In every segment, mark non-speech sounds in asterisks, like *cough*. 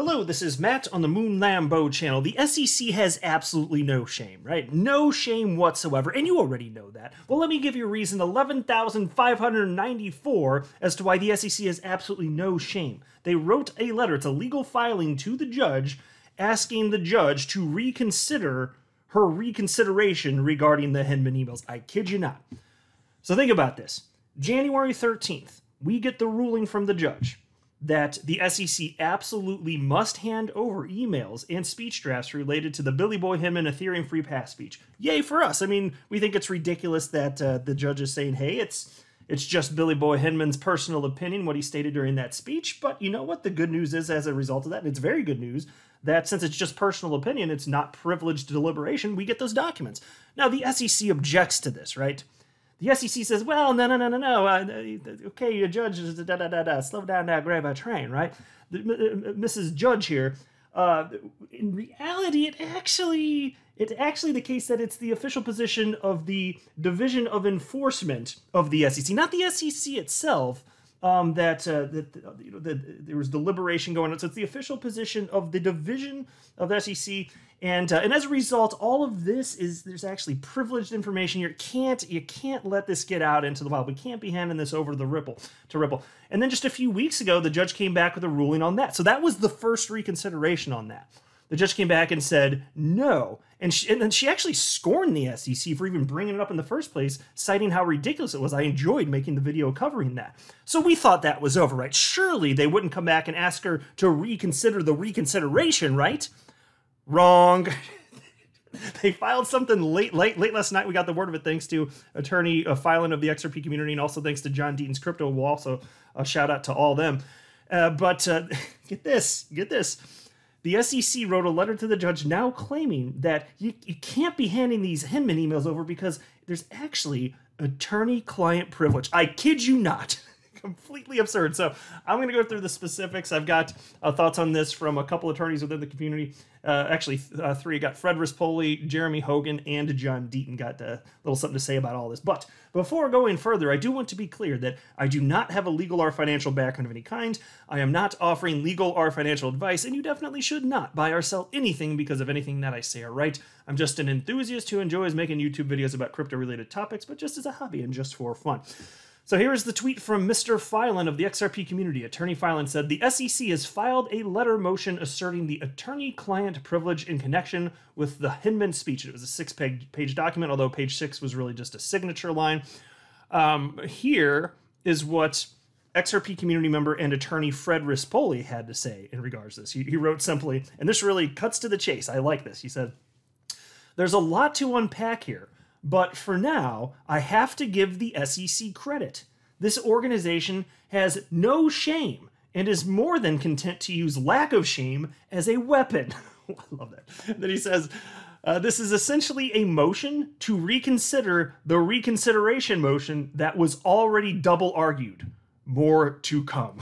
Hello, this is Matt on the Moon Lambo channel. The SEC has absolutely no shame, right? No shame whatsoever, and you already know that. Well, let me give you a reason 11,594 as to why the SEC has absolutely no shame. They wrote a letter, it's a legal filing to the judge, asking the judge to reconsider her reconsideration regarding the Hinman emails. I kid you not. So think about this. January 13th, we get the ruling from the judge that the SEC absolutely must hand over emails and speech drafts related to the Billy Boy Hinman Ethereum free pass speech. Yay for us! I mean, we think it's ridiculous that uh, the judge is saying, "Hey, it's it's just Billy Boy Hinman's personal opinion what he stated during that speech." But you know what? The good news is, as a result of that, and it's very good news that since it's just personal opinion, it's not privileged deliberation. We get those documents. Now the SEC objects to this, right? The SEC says, well, no, no, no, no, no. Uh, okay, your judge is da da da da. Slow down now, grab a train, right? The, Mrs. Judge here. Uh, in reality, it actually it's actually the case that it's the official position of the Division of Enforcement of the SEC, not the SEC itself. Um, that uh, that you know that there was deliberation going on. So it's the official position of the division of the SEC and uh, and as a result, all of this is there's actually privileged information. You can't you can't let this get out into the wild. We can't be handing this over to the Ripple to Ripple. And then just a few weeks ago, the judge came back with a ruling on that. So that was the first reconsideration on that. The judge came back and said no, and she, and then she actually scorned the SEC for even bringing it up in the first place, citing how ridiculous it was. I enjoyed making the video covering that. So we thought that was over, right? Surely they wouldn't come back and ask her to reconsider the reconsideration, right? Wrong. *laughs* they filed something late, late, late last night. We got the word of it thanks to attorney uh, Filan of the XRP community, and also thanks to John Deaton's crypto. We'll also a shout out to all them. Uh, but uh, *laughs* get this, get this. The SEC wrote a letter to the judge now claiming that you, you can't be handing these Hinman emails over because there's actually attorney client privilege. I kid you not. *laughs* completely absurd. So I'm going to go through the specifics. I've got uh, thoughts on this from a couple attorneys within the community. Uh, actually, uh, three. got Fred Rispoli, Jeremy Hogan, and John Deaton got a little something to say about all this. But before going further, I do want to be clear that I do not have a legal or financial background of any kind. I am not offering legal or financial advice, and you definitely should not buy or sell anything because of anything that I say or write. I'm just an enthusiast who enjoys making YouTube videos about crypto related topics, but just as a hobby and just for fun. So here is the tweet from Mr. Filan of the XRP community. Attorney Filan said The SEC has filed a letter motion asserting the attorney client privilege in connection with the Hinman speech. It was a six page document, although page six was really just a signature line. Um, here is what XRP community member and attorney Fred Rispoli had to say in regards to this. He, he wrote simply, and this really cuts to the chase. I like this. He said, There's a lot to unpack here. But for now, I have to give the SEC credit. This organization has no shame and is more than content to use lack of shame as a weapon. *laughs* I love that. Then he says, uh, this is essentially a motion to reconsider the reconsideration motion that was already double argued. More to come.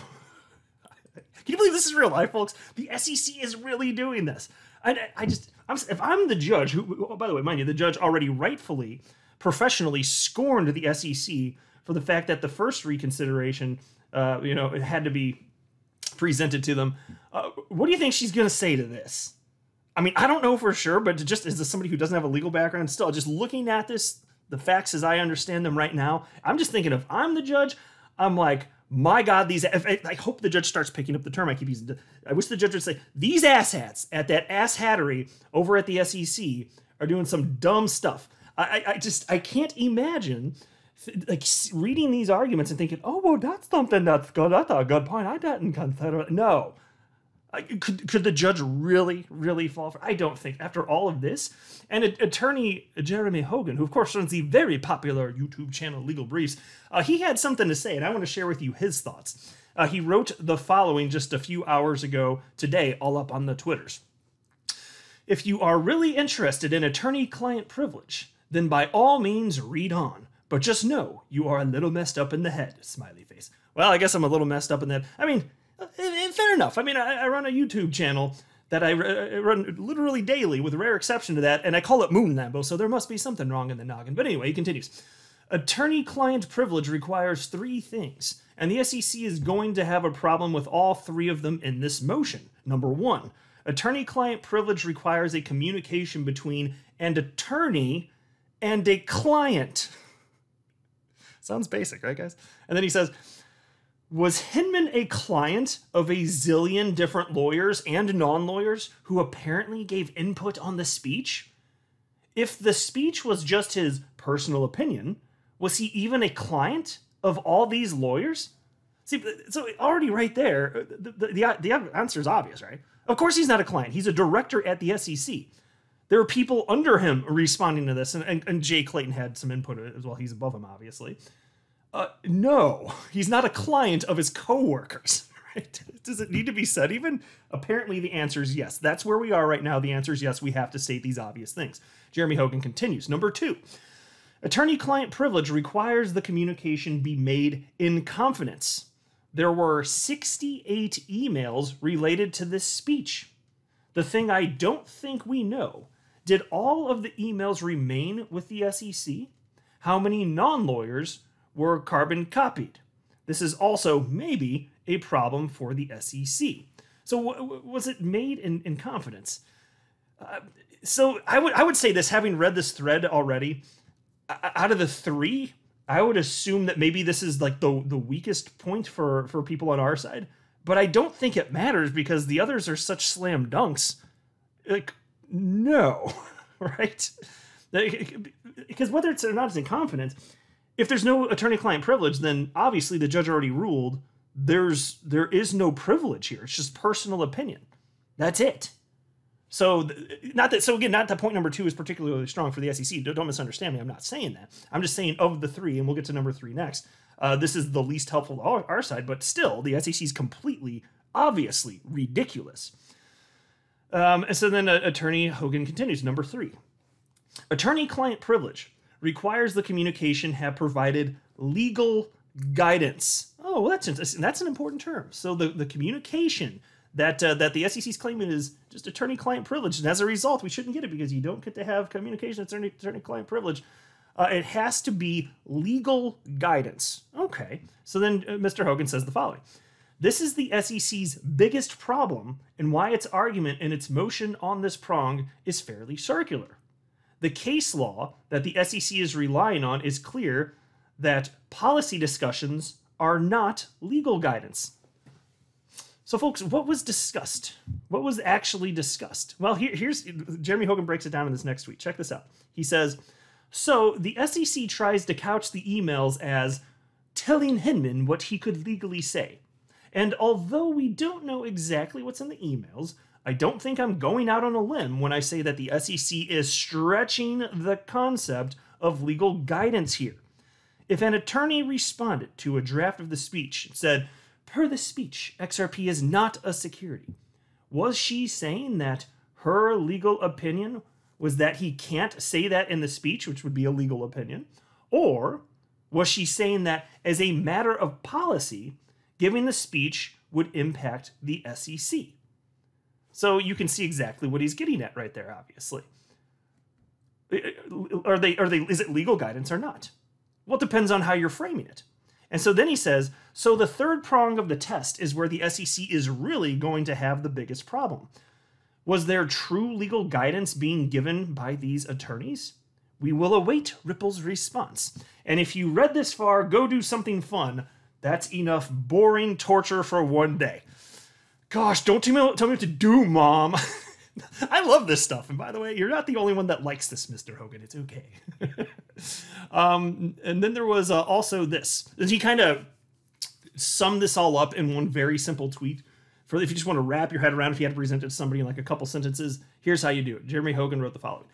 *laughs* Can you believe this is real life, folks? The SEC is really doing this. I, I just, I'm, if I'm the judge, who, oh, by the way, mind you, the judge already rightfully, professionally scorned the SEC for the fact that the first reconsideration, uh, you know, it had to be presented to them. Uh, what do you think she's going to say to this? I mean, I don't know for sure, but just as somebody who doesn't have a legal background, still, just looking at this, the facts as I understand them right now, I'm just thinking if I'm the judge, I'm like, my God, these. I hope the judge starts picking up the term I keep using. I wish the judge would say these asshats at that ass hattery over at the SEC are doing some dumb stuff. I, I just I can't imagine like reading these arguments and thinking, oh well, that's something that's good. That's a good point. I didn't consider. It. No, could could the judge really really fall for? I don't think after all of this. And attorney Jeremy Hogan, who of course runs the very popular YouTube channel Legal Briefs, uh, he had something to say, and I want to share with you his thoughts. Uh, he wrote the following just a few hours ago today, all up on the Twitters. If you are really interested in attorney-client privilege, then by all means read on. But just know you are a little messed up in the head. Smiley face. Well, I guess I'm a little messed up in that. I mean, uh, fair enough. I mean, I, I run a YouTube channel that I uh, run literally daily, with rare exception to that, and I call it Moon Lambo, so there must be something wrong in the noggin. But anyway, he continues. Attorney client privilege requires three things, and the SEC is going to have a problem with all three of them in this motion. Number one, attorney client privilege requires a communication between an attorney and a client. *laughs* Sounds basic, right, guys? And then he says, was Hinman a client of a zillion different lawyers and non lawyers who apparently gave input on the speech? If the speech was just his personal opinion, was he even a client of all these lawyers? See, so already right there, uh, the, the, the, the answer is obvious, right? Of course he's not a client. He's a director at the SEC. There are people under him responding to this, and, and, and Jay Clayton had some input as well. He's above him, obviously. Uh, no, he's not a client of his coworkers. *laughs* Right? Does it need to be said even? Apparently, the answer is yes. That's where we are right now. The answer is yes. We have to state these obvious things. Jeremy Hogan continues. Number two, attorney client privilege requires the communication be made in confidence. There were 68 emails related to this speech. The thing I don't think we know did all of the emails remain with the SEC? How many non lawyers were carbon copied. This is also maybe a problem for the SEC. So w- was it made in, in confidence? Uh, so I would I would say this, having read this thread already, out of the three, I would assume that maybe this is like the the weakest point for for people on our side. But I don't think it matters because the others are such slam dunks. Like no, *laughs* right? Because whether it's or not it's in confidence, if there's no attorney-client privilege, then obviously the judge already ruled there's there is no privilege here. It's just personal opinion. That's it. So not that so again, not that point number two is particularly strong for the SEC. Don't misunderstand me. I'm not saying that. I'm just saying of the three, and we'll get to number three next. Uh, this is the least helpful to our, our side, but still, the SEC is completely, obviously ridiculous. Um, and so then uh, Attorney Hogan continues. Number three, attorney-client privilege requires the communication have provided legal guidance. Oh, well, that's that's an important term. So the, the communication that uh, that the SEC is claiming is just attorney-client privilege, and as a result, we shouldn't get it because you don't get to have communication attorney attorney-client privilege. Uh, it has to be legal guidance. Okay, so then uh, Mr. Hogan says the following. This is the SEC's biggest problem, and why its argument and its motion on this prong is fairly circular. The case law that the SEC is relying on is clear that policy discussions are not legal guidance. So, folks, what was discussed? What was actually discussed? Well, here, here's Jeremy Hogan breaks it down in this next tweet. Check this out. He says, So the SEC tries to couch the emails as telling Hinman what he could legally say. And although we don't know exactly what's in the emails, I don't think I'm going out on a limb when I say that the SEC is stretching the concept of legal guidance here. If an attorney responded to a draft of the speech and said, per the speech, XRP is not a security, was she saying that her legal opinion was that he can't say that in the speech, which would be a legal opinion? Or was she saying that as a matter of policy, giving the speech would impact the SEC? So you can see exactly what he's getting at right there, obviously. Uh, are they are they is it legal guidance or not? Well, it depends on how you're framing it. And so then he says, so the third prong of the test is where the SEC is really going to have the biggest problem. Was there true legal guidance being given by these attorneys? We will await Ripple's response. And if you read this far, go do something fun. That's enough boring torture for one day. Gosh, don't tell me, tell me what to do, Mom. *laughs* I love this stuff. And by the way, you're not the only one that likes this, Mr. Hogan. It's okay. *laughs* um, and then there was uh, also this. He kind of summed this all up in one very simple tweet. For if you just want to wrap your head around, if you had to present it to somebody in like a couple sentences, here's how you do it. Jeremy Hogan wrote the following.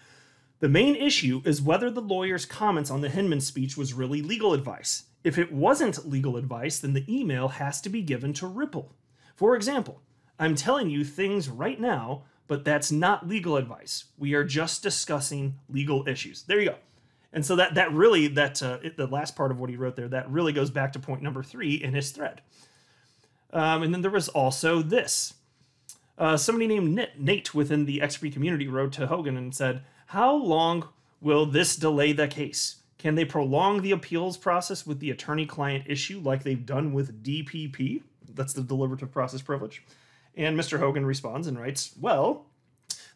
The main issue is whether the lawyer's comments on the Hinman speech was really legal advice. If it wasn't legal advice, then the email has to be given to Ripple. For example, I'm telling you things right now, but that's not legal advice. We are just discussing legal issues. There you go. And so that that really that uh, it, the last part of what he wrote there that really goes back to point number three in his thread. Um, and then there was also this. Uh, somebody named Nate within the XP community wrote to Hogan and said, "How long will this delay the case? Can they prolong the appeals process with the attorney-client issue like they've done with DPP?" That's the deliberative process privilege. And Mr. Hogan responds and writes, Well,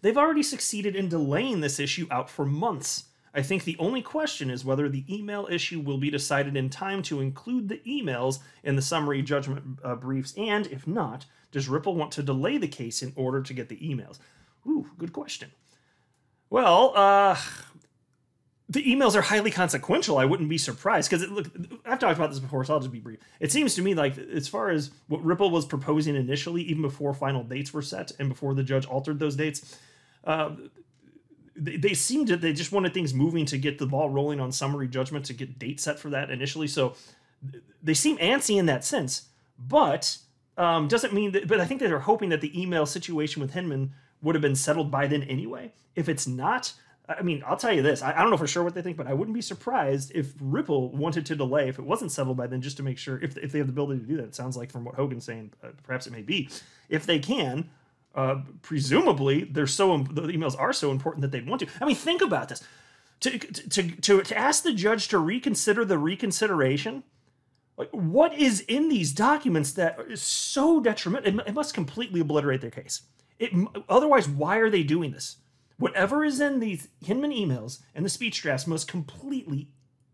they've already succeeded in delaying this issue out for months. I think the only question is whether the email issue will be decided in time to include the emails in the summary judgment uh, briefs, and if not, does Ripple want to delay the case in order to get the emails? Ooh, good question. Well, uh, the emails are highly consequential. I wouldn't be surprised because look, I've talked about this before, so I'll just be brief. It seems to me like as far as what Ripple was proposing initially, even before final dates were set and before the judge altered those dates, uh, they, they seemed to they just wanted things moving to get the ball rolling on summary judgment to get date set for that initially. So they seem antsy in that sense, but um, doesn't mean that. But I think that they're hoping that the email situation with Hinman would have been settled by then anyway. If it's not, I mean, I'll tell you this. I, I, don't know for sure what they think, but I wouldn't be surprised if Ripple wanted to delay if it wasn't settled by then, just to make sure if, if they have the ability to do that. It sounds like from what Hogan's saying, uh, perhaps it may be. If they can, uh, presumably they're so the emails are so important that they'd want to. I mean, think about this. To, to, to, to ask the judge to reconsider the reconsideration, like what is in these documents that is so detrimental? It, it must completely obliterate their case. It, otherwise, why are they doing this? Whatever is in these Hinman emails and the speech drafts must completely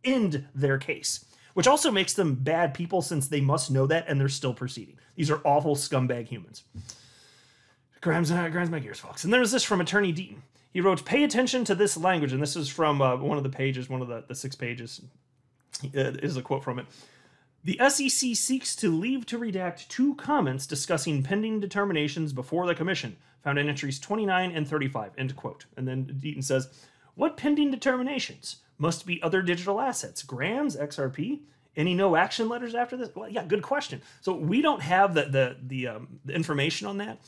end their case, which also makes them bad people since they must know that and they're still proceeding. These are awful scumbag humans. Grinds, uh, grinds my gears, folks. And there's this from Attorney Deaton. He wrote, Pay attention to this language. And this is from uh, one of the pages, one of the, the six pages, uh, is a quote from it. The SEC seeks to leave to redact two comments discussing pending determinations before the Commission, found in entries 29 and 35. End quote. And then Deaton says, What pending determinations? Must be other digital assets, grams, XRP? Any no action letters after this? Well, yeah, good question. So we don't have the the the, um, the information on that.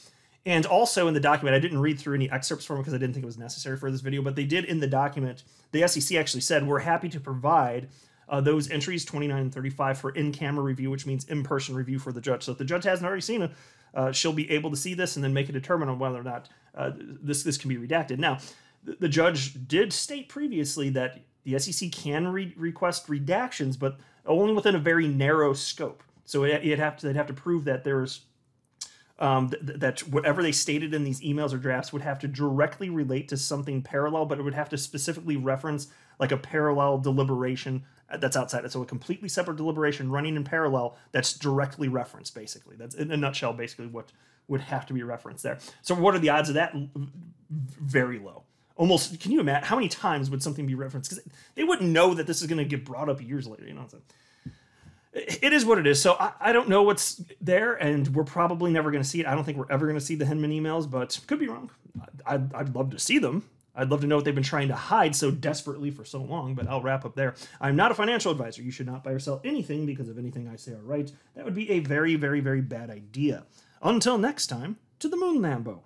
And also in the document, I didn't read through any excerpts from it because I didn't think it was necessary for this video, but they did in the document, the SEC actually said, we're happy to provide uh, those entries 29 and 35 for in-camera review, which means in-person review for the judge. So if the judge hasn't already seen it, uh, she'll be able to see this and then make a determine on whether or not uh, this this can be redacted. Now, the, the, judge did state previously that the SEC can re- request redactions, but only within a very narrow scope. So it, would have to they'd have to prove that there's um, th- that whatever they stated in these emails or drafts would have to directly relate to something parallel, but it would have to specifically reference like a parallel deliberation Uh, that's outside. So a completely separate deliberation running in parallel that's directly referenced, basically. That's in a nutshell, basically what would have to be referenced there. So what are the odds of that? Very low. Almost. Can you imagine how many times would something be referenced? Because they wouldn't know that this is going to get brought up years later. You know. what I So it is what it is. So I, I don't know what's there, and we're probably never going to see it. I don't think we're ever going to see the Hinman emails, but could be wrong. I'd, I'd love to see them. I'd love to know what they've been trying to hide so desperately for so long, but I'll wrap up there. I'm not a financial advisor. You should not buy or sell anything because of anything I say or write. That would be a very, very, very bad idea. Until next time, to the moon, Lambo.